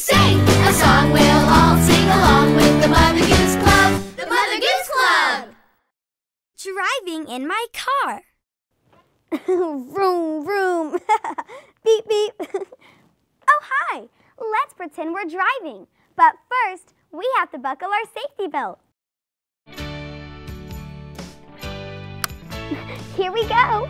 Sing a song we'll all sing along with the Mother Goose Club. The Mother Goose Club. Driving in my car. vroom, vroom. beep, beep. oh, hi. Let's pretend we're driving. But first, we have to buckle our safety belt. Here we go.